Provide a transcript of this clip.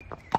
you